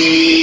see.